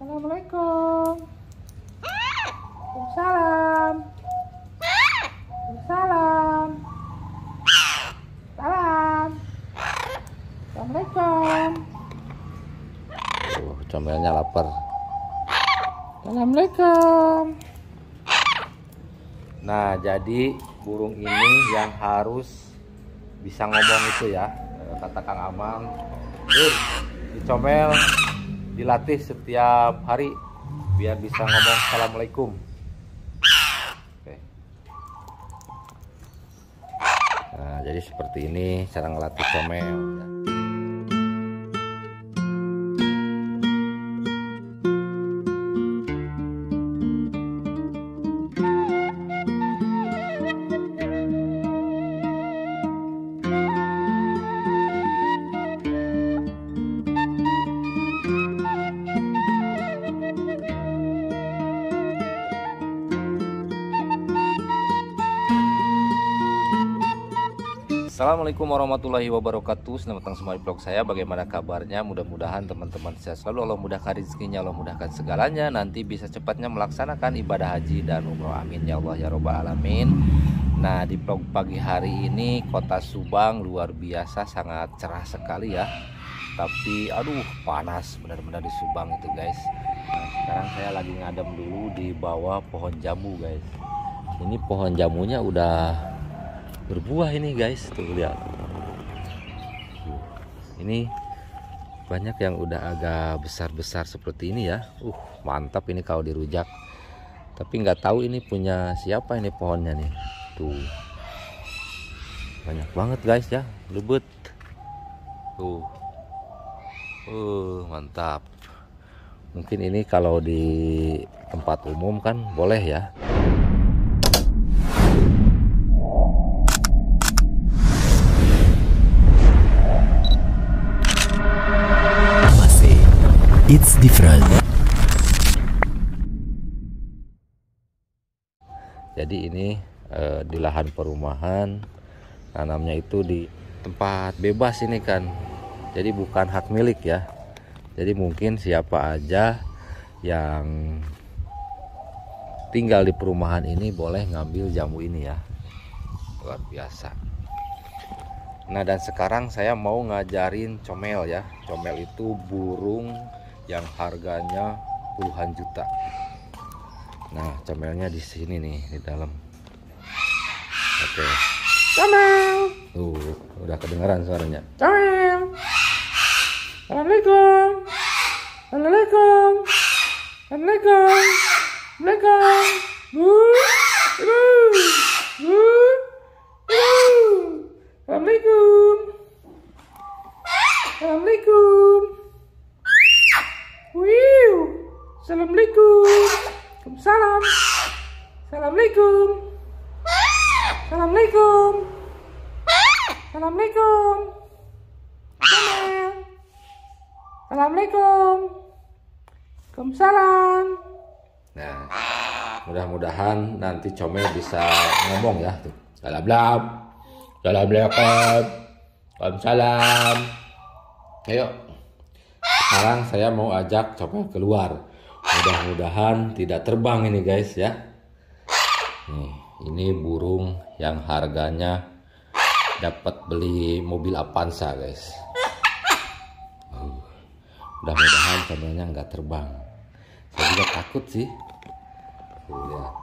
Assalamualaikum. Waalaikumsalam. Waalaikumsalam. Salam. Assalamualaikum. Tuh, comelnya lapar. Assalamualaikum. Nah, jadi burung ini yang harus bisa ngomong itu ya, kata Kang Amang. Dur, dicomel, dilatih setiap hari biar bisa ngomong assalamualaikum. Oke. Nah, jadi seperti ini cara ngelatih comel. Assalamualaikum warahmatullahi wabarakatuh. Selamat datang semua di vlog saya. Bagaimana kabarnya? Mudah-mudahan teman-teman sehat selalu. Allah mudahkan rezekinya Allah mudahkan segalanya. Nanti bisa cepatnya melaksanakan ibadah haji dan umroh. Amin ya Allah ya robbal alamin. Nah di vlog pagi hari ini Kota Subang luar biasa. Sangat cerah sekali ya. Tapi aduh panas benar-benar di Subang itu guys. Nah sekarang saya lagi ngadem dulu di bawah pohon jambu guys. Ini pohon jamunya udah berbuah ini guys. Tuh lihat. Ini banyak yang udah agak besar-besar seperti ini ya. Uh mantap ini kalau dirujak. Tapi nggak tahu ini punya siapa ini pohonnya nih. Tuh. Banyak banget guys ya. Lubut. Tuh. Uh mantap. Mungkin ini kalau di tempat umum kan boleh ya It's different Jadi ini eh, di lahan perumahan tanamnya itu di tempat bebas ini kan. Jadi bukan hak milik ya. Jadi mungkin siapa aja yang tinggal di perumahan ini boleh ngambil jamu ini ya. Luar biasa. Nah dan sekarang saya mau ngajarin comel ya. Comel itu burung yang harganya puluhan juta. Nah, comelnya di sini nih, di dalam. Oke. Comel. Tuh, udah kedengaran suaranya. Comel. Assalamualaikum. Assalamualaikum. Assalamualaikum. Assalamualaikum. Bu. Ibu. Bu. Ibu. Assalamualaikum. Assalamualaikum. Wiu. Assalamualaikum. Waalaikumsalam. Assalamualaikum. Assalamualaikum. Assalamualaikum. Comel. Assalamualaikum. Waalaikumsalam. Nah, mudah-mudahan nanti comel bisa ngomong ya tuh. Salam lam. Assalamualaikum. Waalaikumsalam. Ayo. Sekarang saya mau ajak comel keluar. Mudah-mudahan tidak terbang ini guys ya. Nih, ini burung yang harganya dapat beli mobil Avanza guys. Mudah-mudahan comelnya nggak terbang. Saya juga takut sih. Lihat.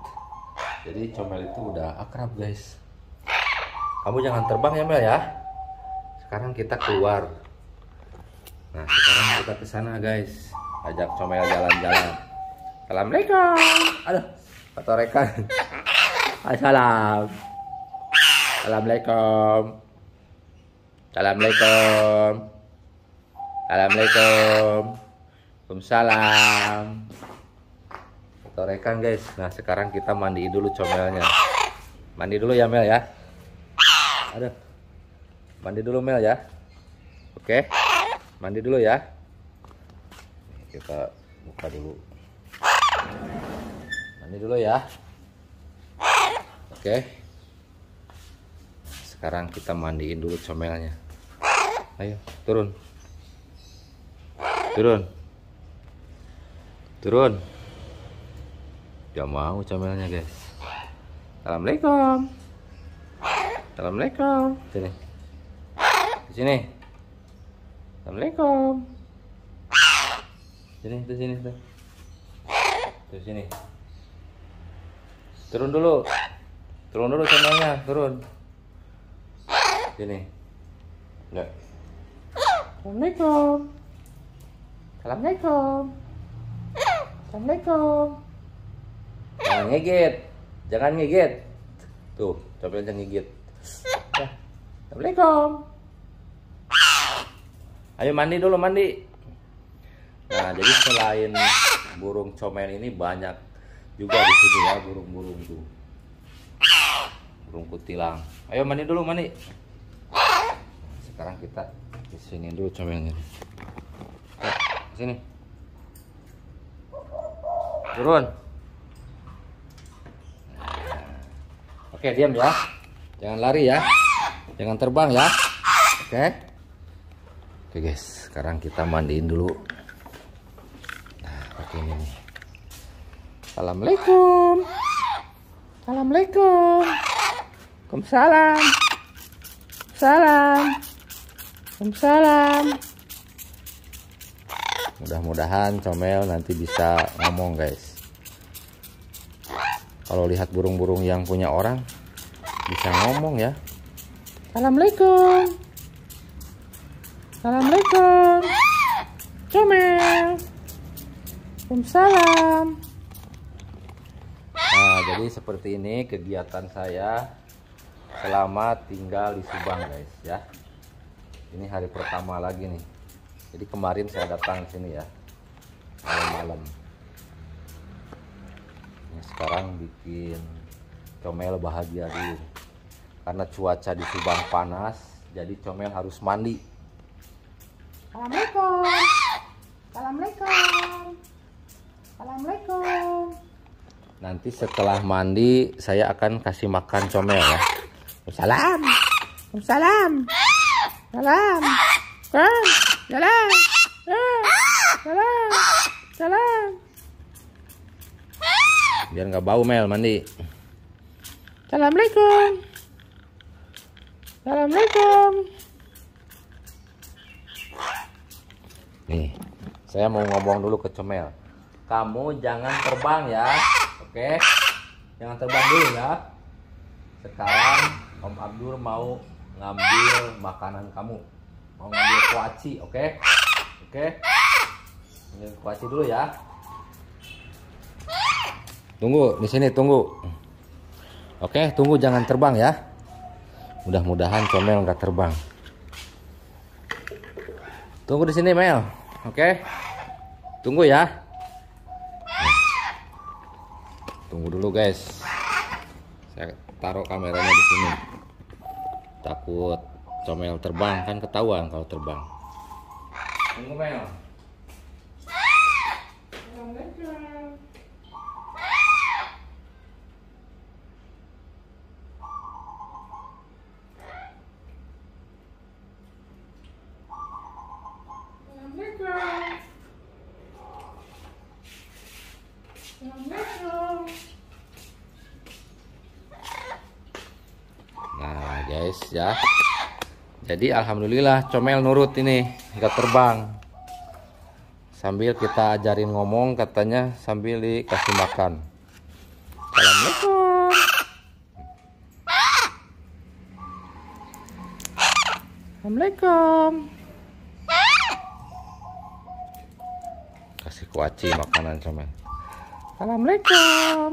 Jadi comel itu udah akrab guys. Kamu jangan terbang ya Mel ya. Sekarang kita keluar. Nah sekarang kita ke sana guys. Ajak comel jalan-jalan. Assalamualaikum. Aduh, kata rekan. Assalam. Assalamualaikum. Assalamualaikum. Assalamualaikum. Waalaikumsalam. Kata rekan guys. Nah sekarang kita mandiin dulu comelnya. Mandi dulu ya Mel ya. Aduh. Mandi dulu Mel ya. Oke. Mandi dulu ya. Kita buka dulu. Mandi dulu ya. Oke. Sekarang kita mandiin dulu comelnya. Ayo, turun. Turun. Turun. Gak mau comelnya guys. Assalamualaikum. Assalamualaikum. Sini. Di sini. Assalamualaikum. Sini, di sini, tuh. Di sini. Turun dulu. Turun dulu comelnya, turun. Sini. Enggak. Assalamualaikum. Assalamualaikum. Assalamualaikum. Jangan ngigit. Jangan ngigit. Tuh, coba jangan ngigit. Ya. Assalamualaikum. Ayo mandi dulu mandi. Nah, jadi selain burung comel ini banyak juga di sini ya burung-burung tuh. Burung kutilang. Ayo mandi dulu mandi. Sekarang kita sini dulu comelnya. Ya, sini. Turun. Oke, diam ya. Jangan lari ya. Jangan terbang ya. Oke. Oke guys, sekarang kita mandiin dulu. Nah, pakai ini nih. Assalamualaikum. Assalamualaikum. Waalaikumsalam. Salam. Waalaikumsalam. Mudah-mudahan comel nanti bisa ngomong guys. Kalau lihat burung-burung yang punya orang bisa ngomong ya. Assalamualaikum. Assalamualaikum. Comel. Waalaikumsalam. Nah, jadi seperti ini kegiatan saya selama tinggal di Subang guys ya. Ini hari pertama lagi nih. Jadi kemarin saya datang sini ya. Malam-malam. Sekarang bikin comel bahagia dulu. Karena cuaca di Subang panas, jadi comel harus mandi. Assalamualaikum. Assalamualaikum. Assalamualaikum. Nanti setelah mandi saya akan kasih makan comel ya. Salam. Salam. Salam. Salam. Salam. Salam. Salam. Biar nggak bau mel mandi. Assalamualaikum. Assalamualaikum. Nih, saya mau ngomong dulu ke comel. Kamu jangan terbang ya, oke? Jangan terbang dulu ya. Sekarang Om Abdul mau ngambil makanan kamu. Mau ngambil kuaci, oke? Oke? Ngambil kuaci dulu ya. Tunggu di sini tunggu. Oke, tunggu jangan terbang ya. Mudah-mudahan comel nggak terbang. Tunggu di sini Mel. Oke. Tunggu ya. Tunggu dulu guys. Saya taruh kameranya di sini. Takut comel terbang kan ketahuan kalau terbang. Tunggu Mel. Nah guys ya. Jadi alhamdulillah comel nurut ini nggak terbang. Sambil kita ajarin ngomong katanya sambil dikasih makan. Assalamualaikum. Assalamualaikum. Kasih kuaci makanan comel. Assalamualaikum.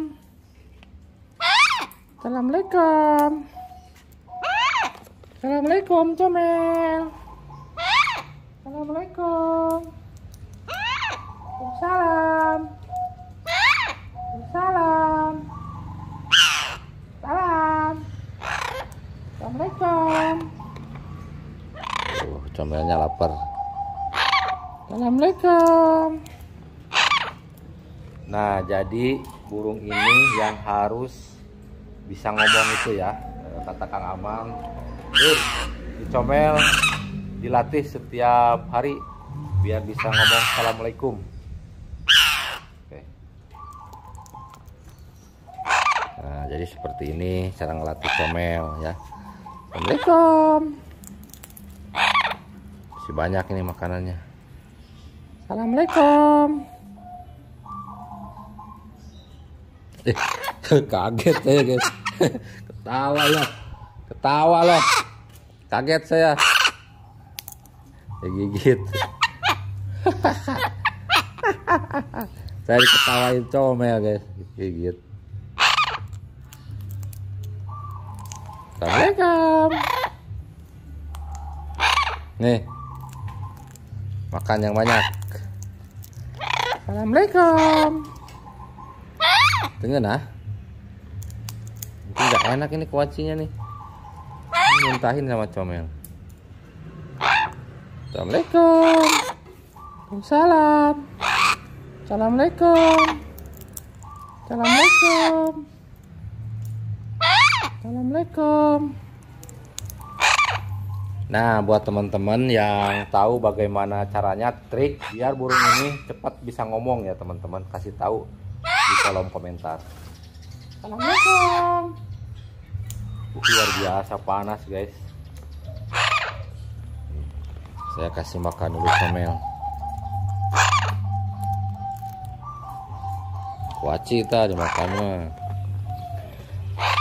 Assalamualaikum. Assalamualaikum, Comel. Assalamualaikum. Waalaikumsalam. Waalaikumsalam. Salam. Assalamualaikum. Tuh, comelnya lapar. Assalamualaikum. Nah, jadi burung ini yang harus bisa ngomong itu ya, kata Kang Amang di dicomel, dilatih setiap hari biar bisa ngomong assalamualaikum. Oke. Nah, jadi seperti ini cara ngelatih comel ya. Assalamualaikum. Masih banyak ini makanannya. Assalamualaikum. Eh, kaget ya guys. Ketawa loh. Ketawa loh kaget saya. Ya gigit saya diketawain comel guys. Gigit Assalamualaikum. Nih. Makan yang banyak. Assalamualaikum. Dengar nah. Enak ini kuacinya nih Ini muntahin sama comel. Assalamualaikum. Waalaikumsalam. Assalamualaikum. Assalamualaikum. Assalamualaikum. Nah buat teman-teman yang tahu bagaimana caranya trik biar burung ini cepat bisa ngomong ya teman-teman. Kasih tahu di kolom komentar. Assalamualaikum luar biasa panas guys saya kasih makan dulu comel wacita dimakannya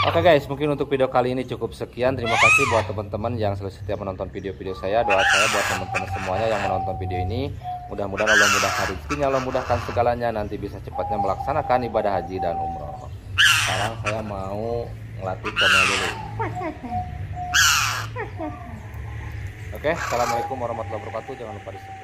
Oke guys, mungkin untuk video kali ini cukup sekian. Terima kasih buat teman-teman yang selalu setia menonton video-video saya. Doa saya buat teman-teman semuanya yang menonton video ini. Mudah-mudahan Allah mudahkan rezekinya, Allah mudahkan segalanya. Nanti bisa cepatnya melaksanakan ibadah haji dan umroh. Sekarang saya mau ngelatih comel dulu. Oke, assalamualaikum warahmatullahi wabarakatuh. Jangan lupa di subscribe.